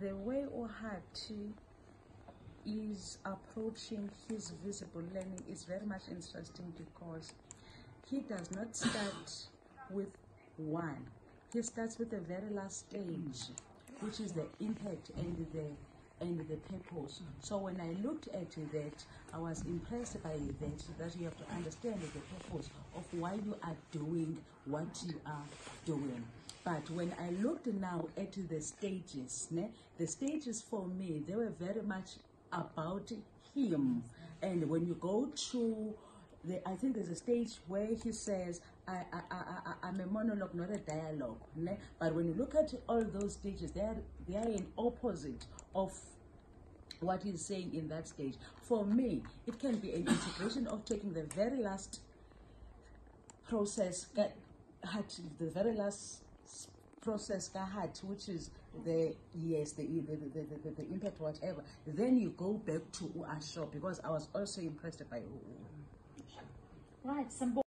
the way Hattie is approaching his visible learning is very much interesting because he does not start with one. He starts with the very last stage, mm. which is the impact and the and the purpose. So when I looked at that, I was impressed by that, that you have to understand the purpose of why you are doing what you are doing. But when I looked now at the stages, ne, the stages for me, they were very much about him. And when you go to the, I think there's a stage where he says, I, I, I, I, am a monologue, not a dialogue. Ne? But when you look at all those stages, they are, they are in opposite of what he's saying in that stage. For me, it can be an integration of taking the very last process, the very last process which is the yes, the the, the, the, the, impact, whatever. Then you go back to ASSURE because I was also impressed by. Right, some